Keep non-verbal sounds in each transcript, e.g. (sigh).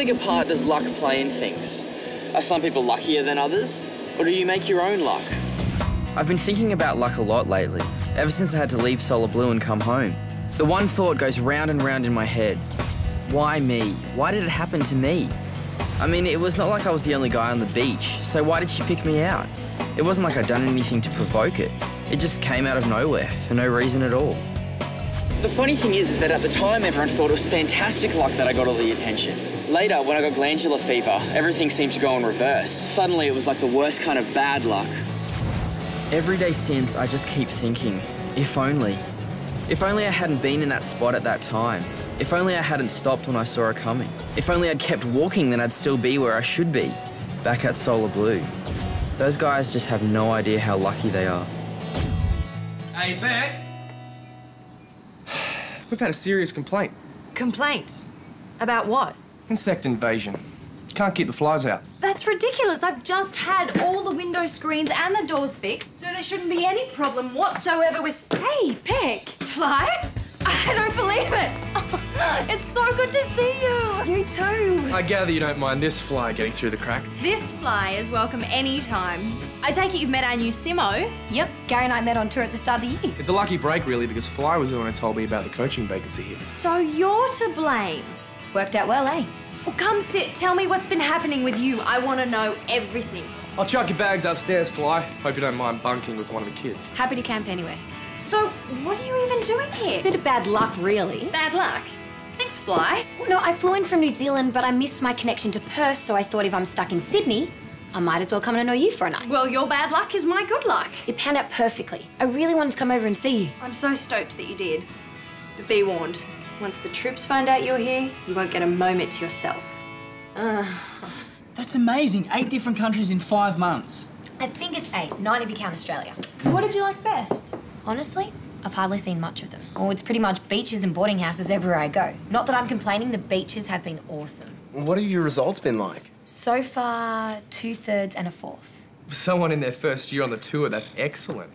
How big a part does luck play in things? Are some people luckier than others? Or do you make your own luck? I've been thinking about luck a lot lately, ever since I had to leave Solar Blue and come home. The one thought goes round and round in my head. Why me? Why did it happen to me? I mean, it was not like I was the only guy on the beach, so why did she pick me out? It wasn't like I'd done anything to provoke it. It just came out of nowhere, for no reason at all. The funny thing is, is that at the time everyone thought it was fantastic luck that I got all the attention. Later, when I got glandular fever, everything seemed to go in reverse. Suddenly, it was like the worst kind of bad luck. Every day since, I just keep thinking, if only. If only I hadn't been in that spot at that time. If only I hadn't stopped when I saw her coming. If only I'd kept walking, then I'd still be where I should be, back at Solar Blue. Those guys just have no idea how lucky they are. Hey, Beck. (sighs) We've had a serious complaint. Complaint? About what? Insect invasion. Can't keep the flies out. That's ridiculous. I've just had all the window screens and the doors fixed, so there shouldn't be any problem whatsoever with. Hey, Peck! Fly? I don't believe it! (laughs) it's so good to see you! You too! I gather you don't mind this fly getting through the crack. This fly is welcome anytime. I take it you've met our new Simo. Yep, Gary and I met on tour at the start of the year. It's a lucky break, really, because Fly was the one who told me about the coaching vacancy here. So you're to blame. Worked out well, eh? Well, come sit. Tell me what's been happening with you. I want to know everything. I'll chuck your bags upstairs, Fly. Hope you don't mind bunking with one of the kids. Happy to camp anyway. So, what are you even doing here? Bit of bad luck, really. Bad luck. Thanks, Fly. No, I flew in from New Zealand, but I missed my connection to Perth, so I thought if I'm stuck in Sydney, I might as well come and annoy you for a night. Well, your bad luck is my good luck. It panned out perfectly. I really wanted to come over and see you. I'm so stoked that you did. But be warned, once the troops find out you're here, you won't get a moment to yourself. Ah. That's amazing. Eight different countries in five months. I think it's eight, nine if you count Australia. So, what did you like best? Honestly, I've hardly seen much of them. Oh, it's pretty much beaches and boarding houses everywhere I go. Not that I'm complaining, the beaches have been awesome. What have your results been like? So far, two thirds and a fourth. For someone in their first year on the tour, that's excellent.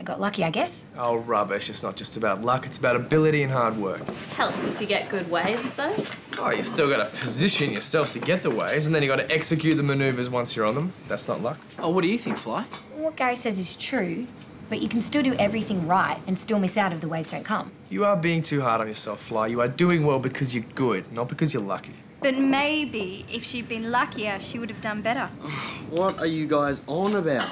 I got lucky, I guess. Oh, rubbish. It's not just about luck, it's about ability and hard work. Helps if you get good waves, though. Oh, you still got to position yourself to get the waves, and then you got to execute the maneuvers once you're on them. That's not luck. Oh, what do you think, Fly? What Gary says is true, but you can still do everything right and still miss out if the waves don't come. You are being too hard on yourself, Fly. You are doing well because you're good, not because you're lucky. But maybe if she'd been luckier, she would have done better. (sighs) What are you guys on about?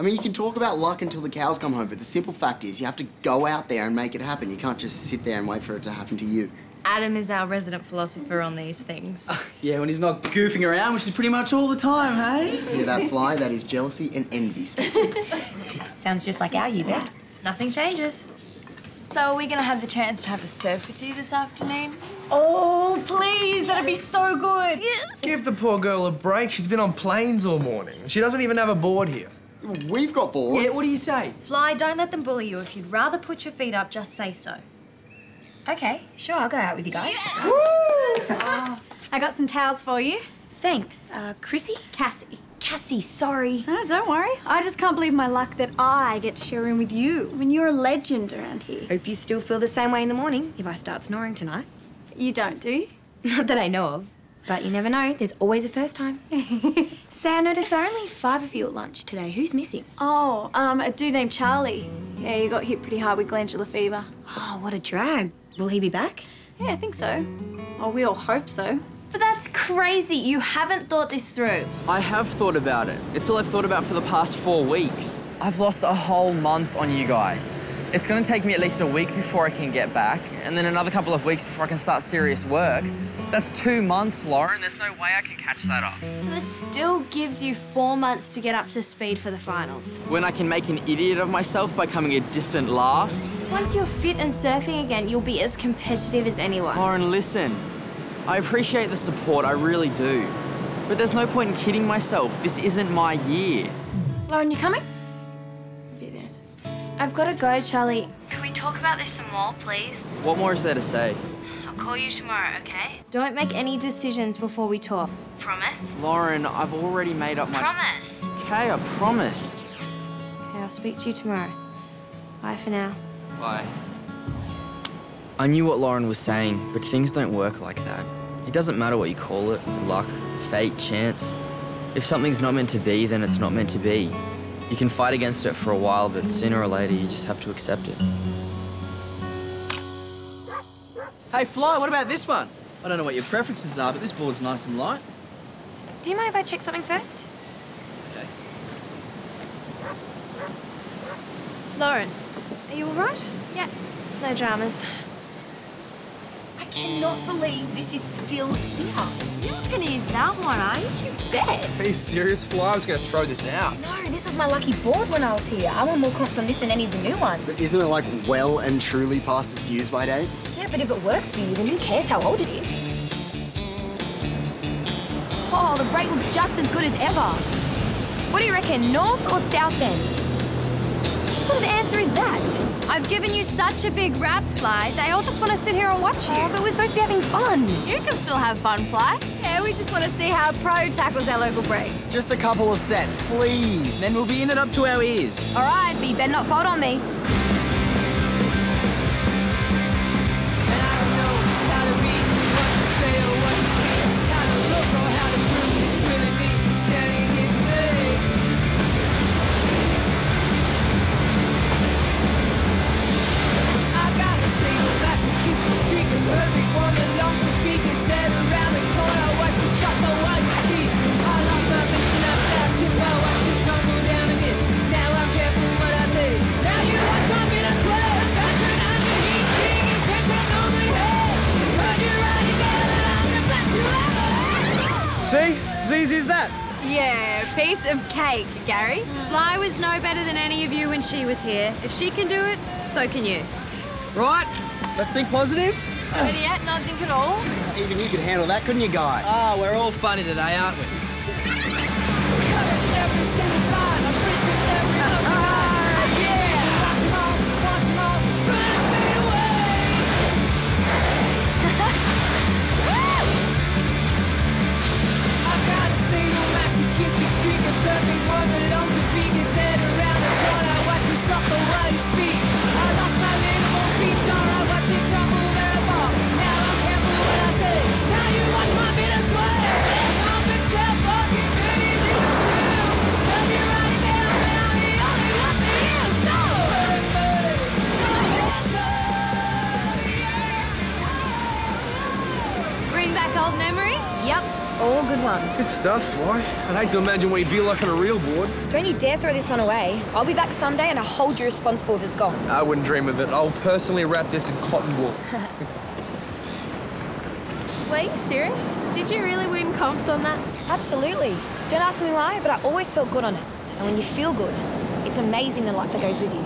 I mean, you can talk about luck until the cows come home, but the simple fact is you have to go out there and make it happen. You can't just sit there and wait for it to happen to you. Adam is our resident philosopher on these things. (laughs) Yeah, when he's not goofing around, which is pretty much all the time, hey? Hear that fly? That is jealousy and envy speaking. (laughs) Sounds just like our you, Beck. Nothing changes. So are we gonna have the chance to have a surf with you this afternoon? Oh, please, that'd be so good. Yes. Give the poor girl a break. She's been on planes all morning. She doesn't even have a board here. We've got boards. Yeah, what do you say? Fly, don't let them bully you. If you'd rather put your feet up, just say so. Okay, sure, I'll go out with you guys. I got some towels for you. Thanks. Uh, Chrissy? Cassie. Cassie, sorry. No, don't worry. I just can't believe my luck that I get to share a room with you. I mean, you're a legend around here. Hope you still feel the same way in the morning if I start snoring tonight. You don't, do you? (laughs) Not that I know of. But you never know. There's always a first time. Say, I noticed there are only five of you at lunch today. Who's missing? Oh, um, a dude named Charlie. Yeah, he got hit pretty hard with glandular fever. Oh, what a drag. Will he be back? Yeah, I think so. Oh, we all hope so. But that's crazy. You haven't thought this through. I have thought about it. It's all I've thought about for the past four weeks. I've lost a whole month on you guys. It's going to take me at least a week before I can get back, and then another couple of weeks before I can start serious work. That's two months, Lauren. There's no way I can catch that up. This still gives you four months to get up to speed for the finals. When I can make an idiot of myself by coming a distant last. Once you're fit and surfing again, you'll be as competitive as anyone. Lauren, listen. I appreciate the support, I really do. But there's no point in kidding myself. This isn't my year. Lauren, you coming? I've got to go, Charlie. Can we talk about this some more, please? What more is there to say? I'll call you tomorrow, okay? Don't make any decisions before we talk. Promise? Lauren, I've already made up my. Promise. Okay, I promise. Okay, I'll speak to you tomorrow. Bye for now. Bye. I knew what Lauren was saying, but things don't work like that. It doesn't matter what you call it luck, fate, chance. If something's not meant to be, then it's not meant to be. You can fight against it for a while, but sooner or later, you just have to accept it. Hey, Fly, what about this one? I don't know what your preferences are, but this board's nice and light. Do you mind if I check something first? Okay. Lauren, are you all right? Yeah, no dramas. I cannot believe this is still here. You're not going to use that one, are you? You bet. Are you serious, Fly? I was going to throw this out. No, this was my lucky board when I was here. I want more comps on this than any of the new ones. But isn't it like well and truly past its use by date? Yeah, but if it works for you, then who cares how old it is? Oh, the break looks just as good as ever. What do you reckon, north or south end? What sort of answer is that? I've given you such a big rap, Fly. They all just want to sit here and watch you. Oh, but we're supposed to be having fun. You can still have fun, Fly. Yeah, we just want to see how pro tackles our local break. Just a couple of sets, please. Then we'll be in it up to our ears. All right, but you better not fold on me. Gary. Fly was no better than any of you when she was here. If she can do it, so can you. Right, let's think positive. Ready yet? Nothing at all? Even you could handle that, couldn't you, Guy? Ah, we're all funny today, aren't we? Stuff, Fly. I'd hate to imagine what you'd be like on a real board. Don't you dare throw this one away. I'll be back someday and I'll hold you responsible if it's gone. I wouldn't dream of it. I'll personally wrap this in cotton wool. (laughs) Were you serious? Did you really win comps on that? Absolutely. Don't ask me why, but I always felt good on it. And when you feel good, it's amazing the luck that goes with you.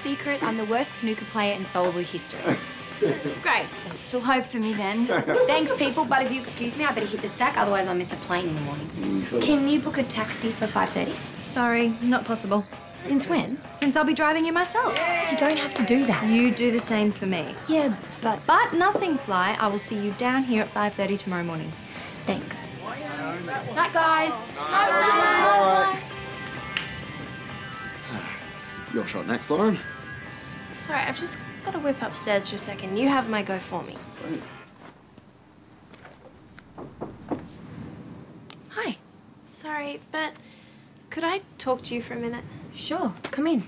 Secret. I'm the worst snooker player in Solar history. (laughs) Great. There's still hope for me then. Thanks, people, but if you excuse me, I better hit the sack, otherwise I'll miss a plane in the morning. Mm-hmm. Can you book a taxi for 5.30? Sorry, not possible. Since when? Since I'll be driving you myself. You don't have to do that. You do the same for me. Yeah, but... But nothing, Fly. I will see you down here at 5.30 tomorrow morning. Thanks. Night, guys. All right. Your shot next, Lauren. Sorry, I've just got to whip upstairs for a second. You have my go for me. Hi. Sorry, but could I talk to you for a minute? Sure, come in.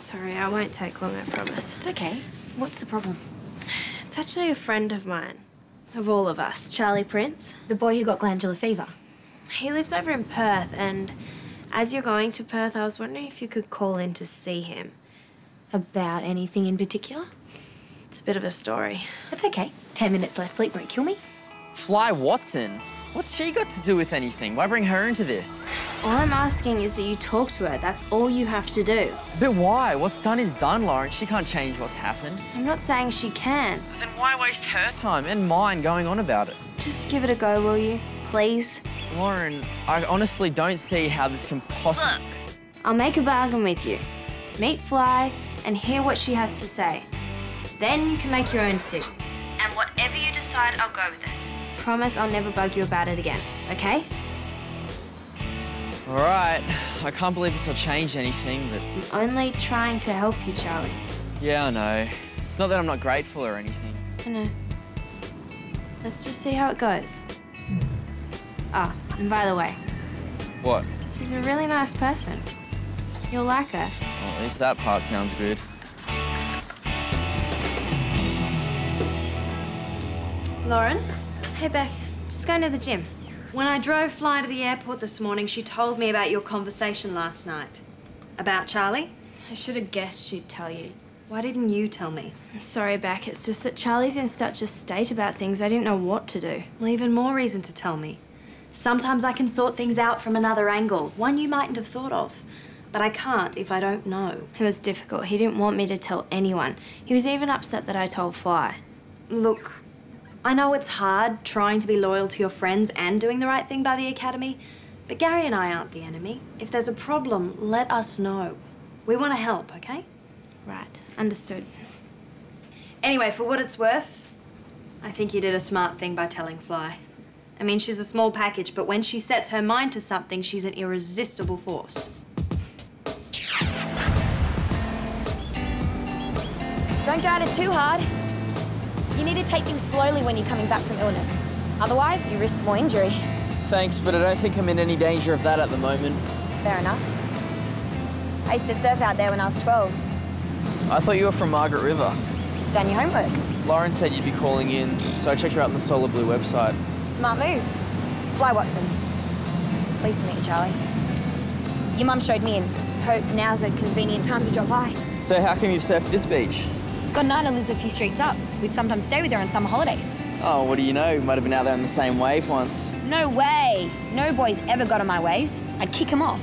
Sorry, I won't take long, I promise. It's okay. What's the problem? It's actually a friend of mine. Of all of us, Charlie Prince. The boy who got glandular fever. He lives over in Perth, and as you're going to Perth, I was wondering if you could call in to see him. About anything in particular? It's a bit of a story. It's okay. Ten minutes less sleep won't kill me. Fly Watson? What's she got to do with anything? Why bring her into this? All I'm asking is that you talk to her. That's all you have to do. But why? What's done is done, Lauren. She can't change what's happened. I'm not saying she can. Then why waste her time and mine going on about it? Just give it a go, will you? Please? Lauren, I honestly don't see how this can possibly. Look, I'll make a bargain with you. Meet Fly and hear what she has to say. Then you can make your own decision. And whatever you decide, I'll go with it. promise I'll never bug you about it again, okay? All right. I can't believe this will change anything, but I'm only trying to help you, Charlie. yeah, I know. It's not that I'm not grateful or anything. I know. Let's just see how it goes. Ah, and by the way, What? she's a really nice person. You'll like her. Well, at least that part sounds good. Lauren, Hey, Beck. Just going to the gym. when I drove Fly to the airport this morning, she told me about your conversation last night. About Charlie? I should have guessed she'd tell you. Why didn't you tell me? I'm sorry, Beck. It's just that Charlie's in such a state about things, I didn't know what to do. Well, even more reason to tell me. Sometimes I can sort things out from another angle, one you mightn't have thought of. But I can't if I don't know. It was difficult. He didn't want me to tell anyone. He was even upset that I told Fly. Look, I know it's hard trying to be loyal to your friends and doing the right thing by the Academy, but Gary and I aren't the enemy. If there's a problem, let us know. We want to help, okay? Right. Understood. Anyway, for what it's worth, I think you did a smart thing by telling Fly. I mean, she's a small package, but when she sets her mind to something, she's an irresistible force. Don't go at it too hard. You need to take things slowly when you're coming back from illness. Otherwise, you risk more injury. Thanks, but I don't think I'm in any danger of that at the moment. Fair enough. I used to surf out there when I was 12. I thought you were from Margaret River. Done your homework. Lauren said you'd be calling in, so I checked her out on the Solar Blue website. Smart move. Fly, Watson. Pleased to meet you, Charlie. Your mum showed me in. Hope now's a convenient time to drop by. So how come you've surfed this beach? Nina lives a few streets up. We'd sometimes stay with her on summer holidays. Oh, what do you know? Might have been out there on the same wave once. No way. No boys ever got on my waves. I'd kick 'em off.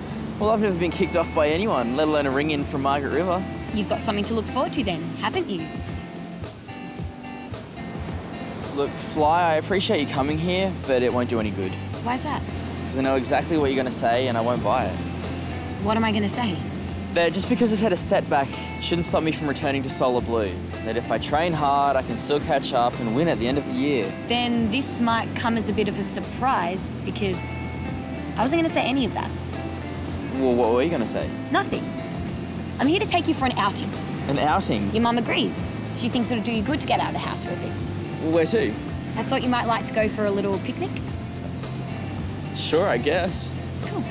(laughs) Well, I've never been kicked off by anyone, let alone a ring in from Margaret River. You've got something to look forward to then, haven't you? Look, Fly, I appreciate you coming here, but it won't do any good. Why's that? Because I know exactly what you're going to say and I won't buy it. What am I going to say? That just because I've had a setback shouldn't stop me from returning to Solar Blue. That if I train hard, I can still catch up and win at the end of the year. Then this might come as a bit of a surprise because I wasn't going to say any of that. Well, what were you going to say? Nothing. I'm here to take you for an outing. An outing? Your mum agrees. She thinks it'll do you good to get out of the house for a bit. Where to? I thought you might like to go for a little picnic. Sure, I guess. Cool.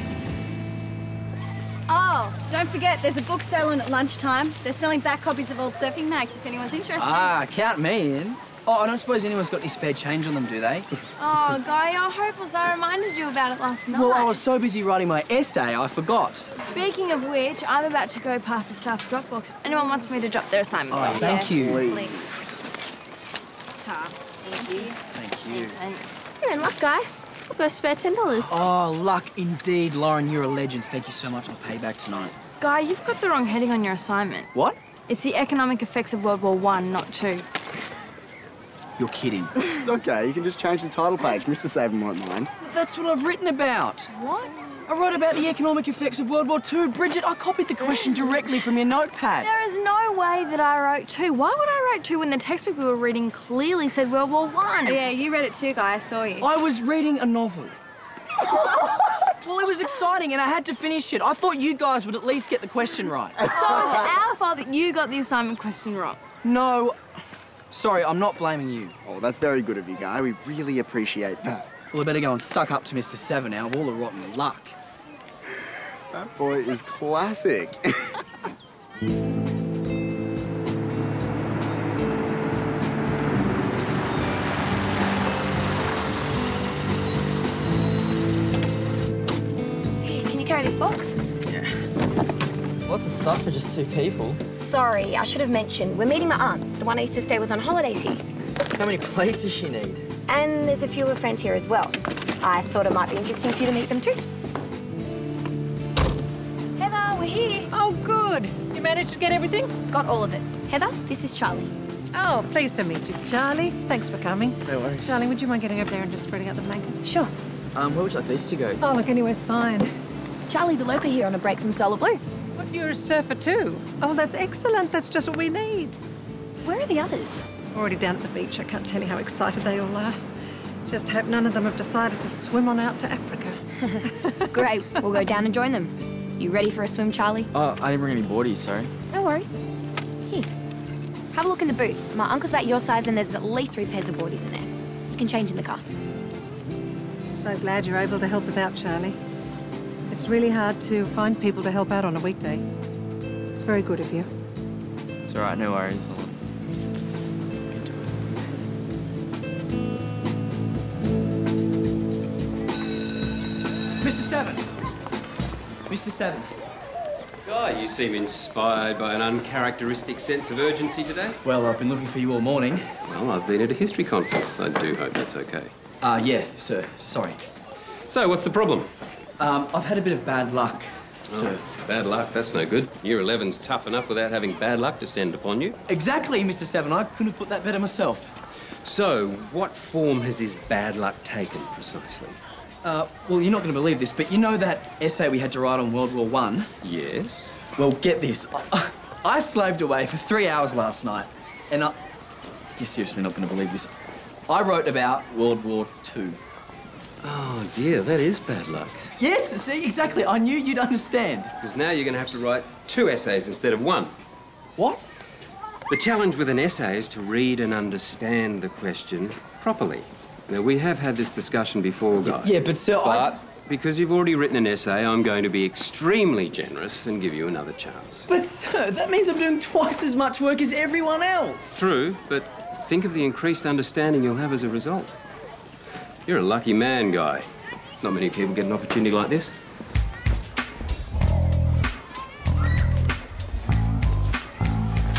Oh, don't forget, there's a book sale on at lunchtime. They're selling back copies of old surfing mags if anyone's interested. Ah, count me in. Oh, I don't suppose anyone's got any spare change on them, do they? (laughs) Oh, Guy, you're hopeless. I reminded you about it last night. Well, I was so busy writing my essay, I forgot. Speaking of which, I'm about to go past the staff drop box. Anyone wants me to drop their assignments Oh, off. thank you. Please. Thank you. Thank you. Thanks. You're in luck, Guy. I've got a spare ten dollars. Oh, luck indeed. Lauren, you're a legend. Thank you so much. I'll pay back tonight. Guy, you've got the wrong heading on your assignment. What? It's the economic effects of World War One, not two. You're kidding. (laughs) It's okay, you can just change the title page. Mr. Saban won't mind. That's what I've written about. What? I wrote about the economic effects of World War II. Bridget, I copied the question directly from your notepad. There is no way that I wrote two. Why would I write two when the textbook we were reading clearly said World War One? Oh, yeah, you read it too, Guy. I saw you. I was reading a novel. (laughs) well, it was exciting and I had to finish it. I thought you guys would at least get the question right. So it's our fault that you got the assignment question wrong. No. Sorry, I'm not blaming you. Oh, that's very good of you, Guy. We really appreciate that. Well, I better go and suck up to Mr. Seven now of all the rotten luck. That boy is classic. (laughs) Can you carry this box? Lots of stuff for just two people. Sorry, I should have mentioned. We're meeting my aunt, the one I used to stay with on holidays here. How many plates does she need? And there's a few of her friends here as well. I thought it might be interesting for you to meet them too. Heather, we're here. Oh, good. You managed to get everything? Got all of it. Heather, this is Charlie. Oh, pleased to meet you, Charlie. Thanks for coming. No worries. Charlie, would you mind getting over there and just spreading out the blanket? Sure. Um, where would you like these to go? Oh, look, anywhere's fine. Charlie's a local here on a break from Solar Blue. What, you're a surfer too? Oh, that's excellent. That's just what we need. Where are the others? Already down at the beach. I can't tell you how excited they all are. Just hope none of them have decided to swim on out to Africa. (laughs) (laughs) Great, we'll go down and join them. You ready for a swim, Charlie? Oh, I didn't bring any boardies, sorry. No worries. Here. Have a look in the boot. My uncle's about your size and there's at least three pairs of boardies in there. You can change in the car. So glad you're able to help us out, Charlie. It's really hard to find people to help out on a weekday. It's very good of you. It's all right, no worries. I'll... Mr. Seven. Mr. Seven. Guy, you seem inspired by an uncharacteristic sense of urgency today. Well, I've been looking for you all morning. Well, I've been at a history conference. I do hope that's okay. Ah, uh, yeah, sir. Sorry. So, what's the problem? Um, I've had a bit of bad luck, sir. Oh, bad luck? That's no good. Year 11's tough enough without having bad luck descend upon you. Exactly, Mr. Seven. I couldn't have put that better myself. So, what form has his bad luck taken precisely? Uh, well, you're not going to believe this, but you know that essay we had to write on World War One? Yes. Well, get this. I, I slaved away for three hours last night, and I... You're seriously not going to believe this. I wrote about World War Two. Oh, dear, that is bad luck. Yes, see, exactly. I knew you'd understand. Because now you're going to have to write two essays instead of one. What? The challenge with an essay is to read and understand the question properly. Now, we have had this discussion before, guys. Yeah, but sir, But I... because you've already written an essay, I'm going to be extremely generous and give you another chance. But, sir, that means I'm doing twice as much work as everyone else. True, but think of the increased understanding you'll have as a result. You're a lucky man, Guy. Not many people get an opportunity like this.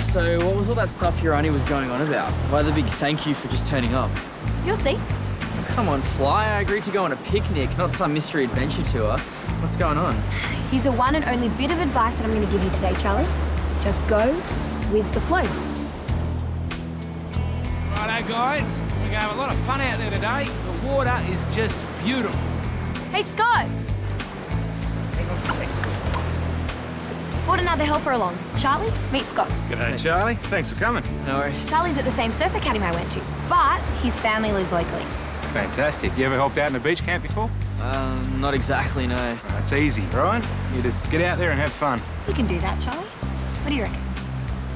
So, what was all that stuff your auntie was going on about? Why the big thank you for just turning up? You'll see. Come on, Fly. I agreed to go on a picnic, not some mystery adventure tour. What's going on? Here's a one and only bit of advice that I'm going to give you today, Charlie. Just go with the flow. Righto, guys. We're going to have a lot of fun out there today. The water is just beautiful. Hey, Scott. Hang on a second. Brought another helper along. Charlie, meet Scott. G'day, Charlie. Thanks for coming. No worries. Charlie's at the same surf academy I went to, but his family lives locally. Fantastic. You ever helped out in a beach camp before? Um, not exactly, no. It's easy, right? You just get out there and have fun. You can do that, Charlie. What do you reckon?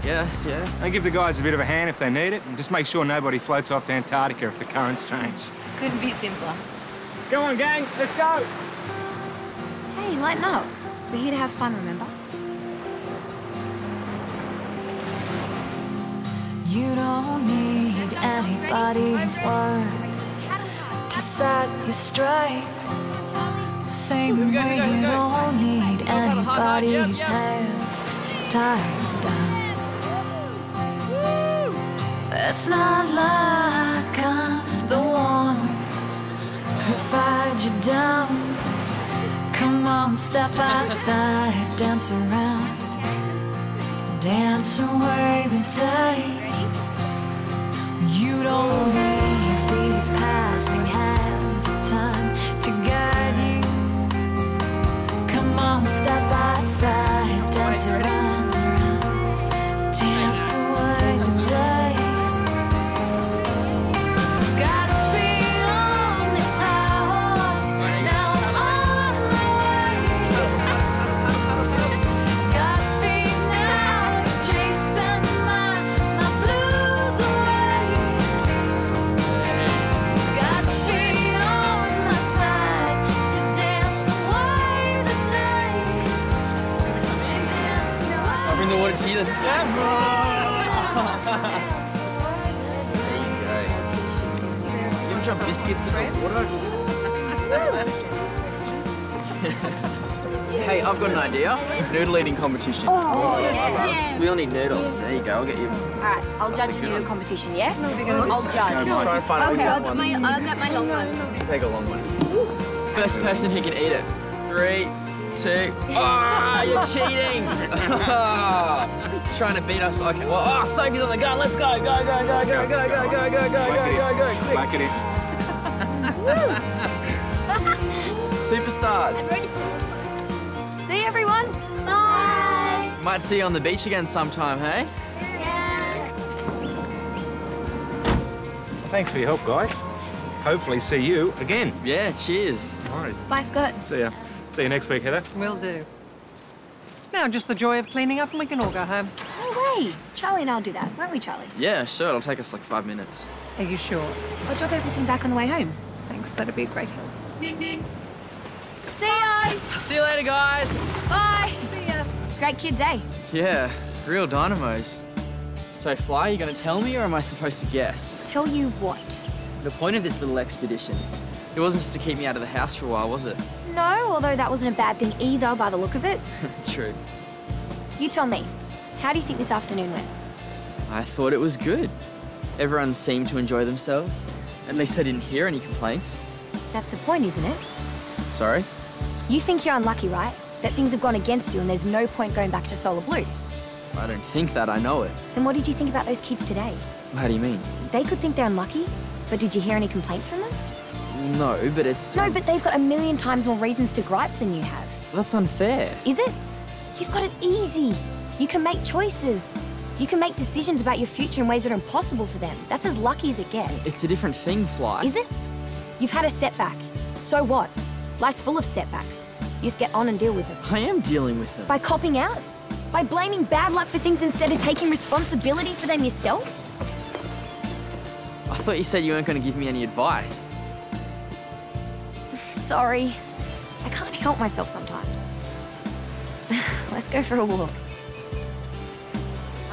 Yes, yeah. And give the guys a bit of a hand if they need it, and just make sure nobody floats off to Antarctica if the currents change. Couldn't be simpler. Go on, gang. Let's go. Hey, lighten up. We're here to have fun, remember? You don't need anybody's words to set you straight. Same way you don't need anybody's hands to tie you down. It's not like Come on, step outside, dance around, dance away the day. You don't need these passing hands of time to guide you. Come on, step outside, dance around, You ever drop biscuits in the water? hey, I've got an idea. Noodle eating competition. Oh, yeah. We all need noodles. There you go. I'll get you. All right, I'll That's judge a you good in a one. competition, yeah? I'll Let's judge. Try and find Okay, I'll get my I'll get my long one. Take a long one. First person who can eat it. Three, two. Ah, you're cheating! It's trying to beat us. Okay. Well, oh, Sophie's on the gun. Let's go. Go, go, go, go, go, go, go, go, go, go, go, go. Quick. Whack it in. (laughs) Superstars. See everyone. Bye. Might see you on the beach again sometime, hey? Yeah. Thanks for your help, guys. hopefully see you again. Yeah, cheers. No worries. Bye, Scott. See ya. See you next week, Heather. Will do. Now, just the joy of cleaning up and we can all go home. No way. Charlie and I'll do that, won't we, Charlie? Yeah, sure. It'll take us like five minutes. Are you sure? I'll drop everything back on the way home. Thanks, that'd be a great help. See ya! See you later, guys. Bye! See ya! Great kids, eh? Yeah, real dynamos. So, Fly, you gonna tell me or am I supposed to guess? Tell you what? The point of this little expedition, it wasn't just to keep me out of the house for a while, was it? No, although that wasn't a bad thing either by the look of it. (laughs) True. You tell me, how do you think this afternoon went? I thought it was good. Everyone seemed to enjoy themselves. At least I didn't hear any complaints. That's the point, isn't it? Sorry? You think you're unlucky, right? That things have gone against you and there's no point going back to Solar Blue. I don't think that, I know it. Then what did you think about those kids today? How do you mean? They could think they're unlucky, but did you hear any complaints from them? No, but it's. No, but they've got a million times more reasons to gripe than you have. That's unfair. Is it? You've got it easy. You can make choices. You can make decisions about your future in ways that are impossible for them. That's as lucky as it gets. It's a different thing, Fly. Is it? You've had a setback. So what? Life's full of setbacks. You just get on and deal with them. I am dealing with them. By copping out? By blaming bad luck for things instead of taking responsibility for them yourself? I thought you said you weren't going to give me any advice. (sighs) Sorry. I can't help myself sometimes. (sighs) Let's go for a walk.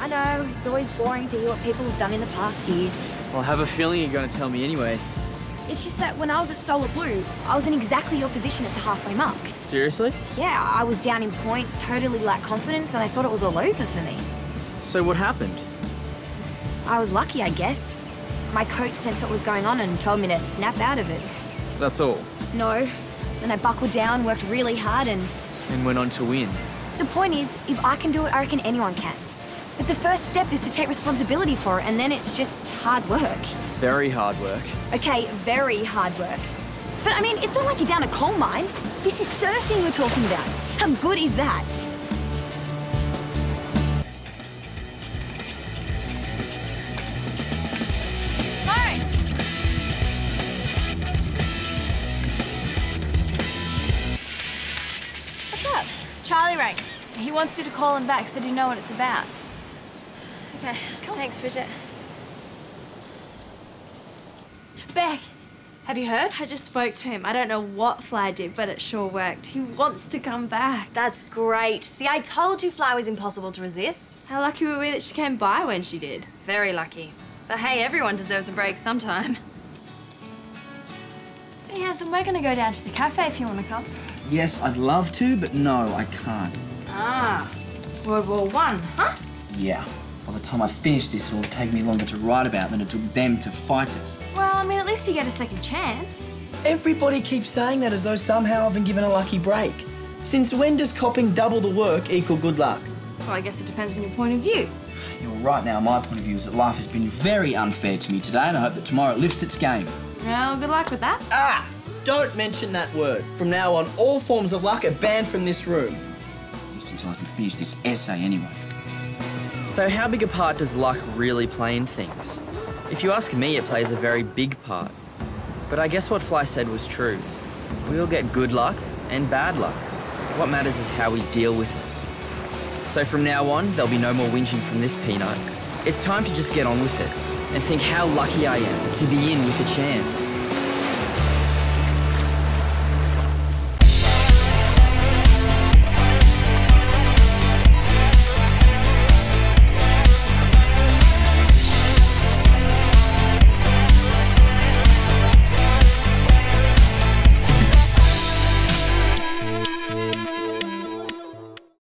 I know, it's always boring to hear what people have done in the past years. Well, I have a feeling you're going to tell me anyway. It's just that when I was at Solar Blue, I was in exactly your position at the halfway mark. Seriously? Yeah, I was down in points, totally lacked confidence, and I thought it was all over for me. So what happened? I was lucky, I guess. My coach sensed what was going on and told me to snap out of it. That's all. No. Then I buckled down, worked really hard, and And went on to win. the point is, if I can do it, I reckon anyone can. But the first step is to take responsibility for it, and then it's just hard work. Very hard work. Okay, very hard work. But I mean, it's not like you're down a coal mine. This is surfing we're talking about. How good is that? What's up? Charlie rang. He wants you to call him back, so you know what it's about? Okay, thanks, Bridget. Beck, have you heard? I just spoke to him. I don't know what Fly did, but it sure worked. He wants to come back. That's great. See, I told you Fly was impossible to resist. How lucky were we that she came by when she did? Very lucky. But hey, everyone deserves a break sometime. Hey, Hanson, we're gonna go down to the cafe if you want to come. Yes, I'd love to, but no, I can't. Ah, World War One, huh? Yeah. By the time I finish this, it'll take me longer to write about than it took them to fight it. Well, I mean, at least you get a second chance. Everybody keeps saying that as though somehow I've been given a lucky break. Since when does copping double the work equal good luck? Well, I guess it depends on your point of view. You know, right now, my point of view is that life has been very unfair to me today, and I hope that tomorrow it lifts its game. Well, good luck with that. Ah! Don't mention that word. From now on, all forms of luck are banned from this room. At least until I can finish this essay anyway. So, how big a part does luck really play in things? If you ask me, it plays a very big part. But I guess what Fly said was true. We all get good luck and bad luck. What matters is how we deal with it. So, from now on, there'll be no more whinging from this peanut. It's time to just get on with it and think how lucky I am to be in with a chance.